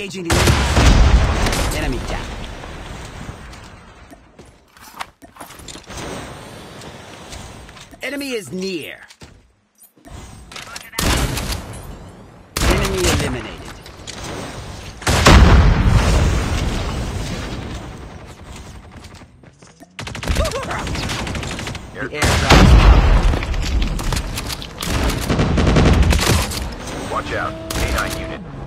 Engaging the enemy. Enemy down. Enemy is near. Enemy eliminated. The airdrop. Watch out. K9 unit.